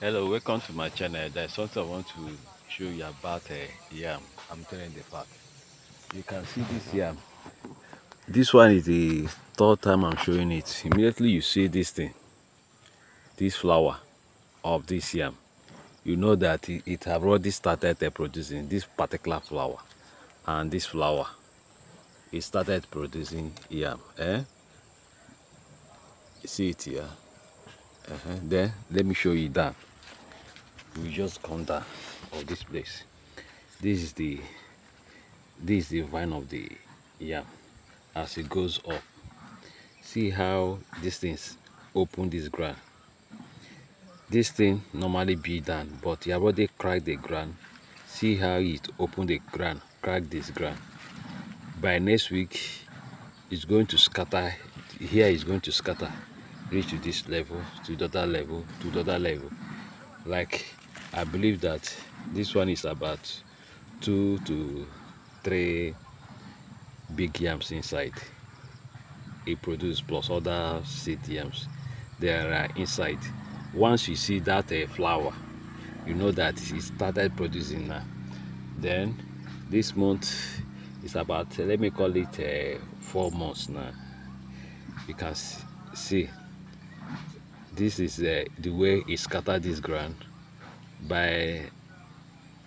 hello welcome to my channel. There's something i want to show you about uh, yam. I'm telling the fact. You can see this yam. This one is the third time i'm showing it. Immediately you see this thing this flower of this yam you know that it, it have already started uh, producing this particular flower. And this flower it started producing yam eh? See it here? Uh -huh. then let me show you that we just come down of this place. This is the this is the vine of the yam. As it goes up see how these things open this ground. This thing normally be down but you already cracked the ground. See how it open the ground crack this ground. By next week it's going to scatter. Here is going to scatter reach to this level to the other level to the other level. Like i believe that this one is about two to three big yams inside. It produces plus other seed yams. There are inside. Once you see that uh, flower you know that it started producing now. Then this month is about let me call it uh, four months now. You can see. This is uh, the way it scattered this ground by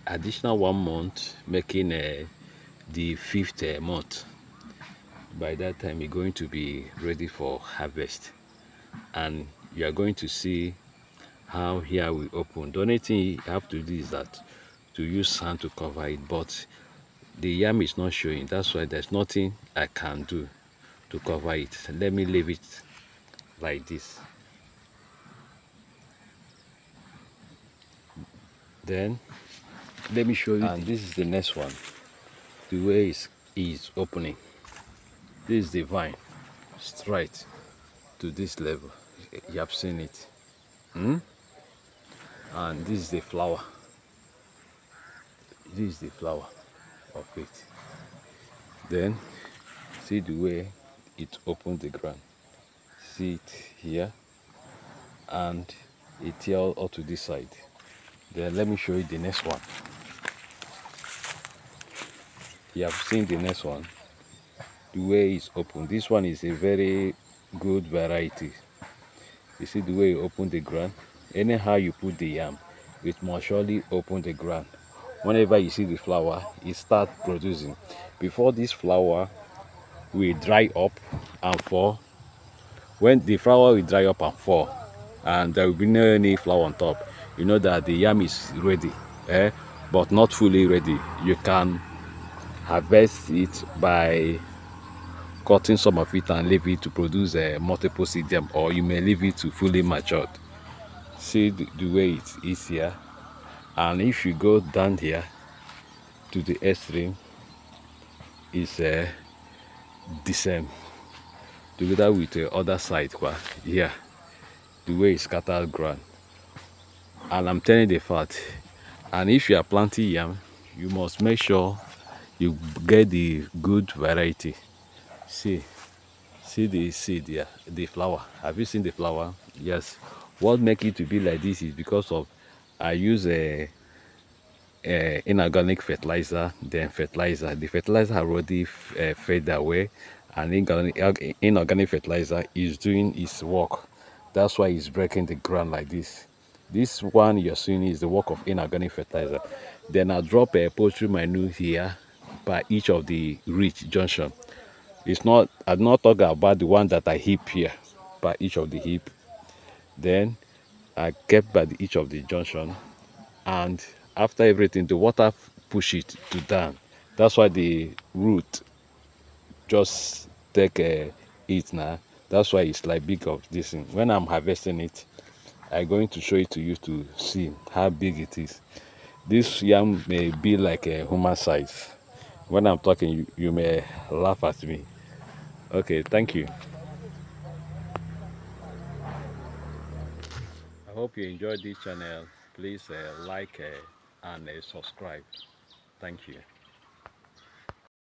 additional one month making uh, the fifth uh, month. By that time you're going to be ready for harvest. And you are going to see how here we open. The only thing you have to do is that to use sand to cover it but the yam is not showing. That's why there's nothing i can do to cover it. Let me leave it like this then let me show you and this is the next one. The way is is opening. This is the vine straight to this level. You have seen it. Hmm? and this is the flower. This is the flower of it. Then see the way it opened the ground. See it here? And it all to this side then let me show you the next one. You have seen the next one. The way it's open. This one is a very good variety. You see the way you open the ground? Anyhow you put the yam it must surely open the ground. Whenever you see the flower it start producing. Before this flower will dry up and fall when the flower will dry up and fall and there will be no any flower on top you know that the yam is ready eh? but not fully ready. You can harvest it by cutting some of it and leave it to produce a uh, multiple seed yam or you may leave it to fully matured. See the, way it is here. And if you go down here to the extreme is uh, the same. Together with the other side here the way it's scattered ground and i'm telling the fact and if you are planting yam you must make sure you get the good variety. See see the seed here the flower. Have you seen the flower? Yes. What make it to be like this is because of i use a, a inorganic fertilizer then fertilizer. The fertilizer already uh, fade away and inorganic, uh, inorganic fertilizer is doing its work. That's why it's breaking the ground like this this one you're seeing is the work of inorganic fertilizer. Then i drop a poultry manure here by each of the ridge junction. It's not i'm not talking about the one that i heap here by each of the heap. Then i kept by the, each of the junction. And after everything the water push it to down. That's why the root just take it now. That's why it's like big of this thing. When i'm harvesting it i'm going to show it to you to see how big it is. This yam may be like a human size. When i'm talking you, you may laugh at me. Okay thank you. I hope you enjoyed this channel. Please uh, like uh, and uh, subscribe. Thank you